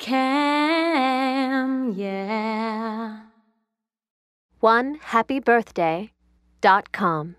Cam, yeah. One happy birthday dot com.